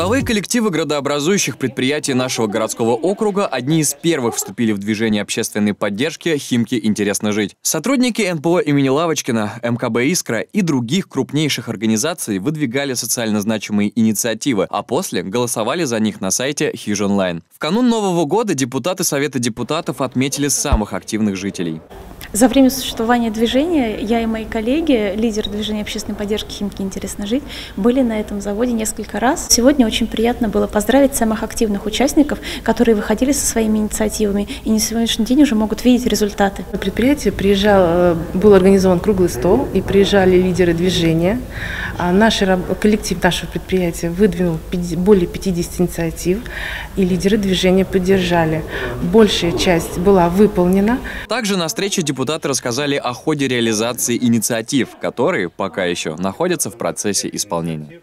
Трудовые коллективы градообразующих предприятий нашего городского округа одни из первых вступили в движение общественной поддержки «Химки. Интересно жить». Сотрудники НПО имени Лавочкина, МКБ «Искра» и других крупнейших организаций выдвигали социально значимые инициативы, а после голосовали за них на сайте Хиж Онлайн. В канун Нового года депутаты Совета депутатов отметили самых активных жителей. За время существования движения я и мои коллеги, лидер движения общественной поддержки «Химки. Интересно жить», были на этом заводе несколько раз. Сегодня очень приятно было поздравить самых активных участников, которые выходили со своими инициативами и на сегодняшний день уже могут видеть результаты. На предприятие приезжал, э, был организован круглый стол и приезжали лидеры движения. А наш коллектив нашего предприятия выдвинул более 50 инициатив, и лидеры движения поддержали. Большая часть была выполнена. Также на встрече депутаты депутаты рассказали о ходе реализации инициатив, которые пока еще находятся в процессе исполнения.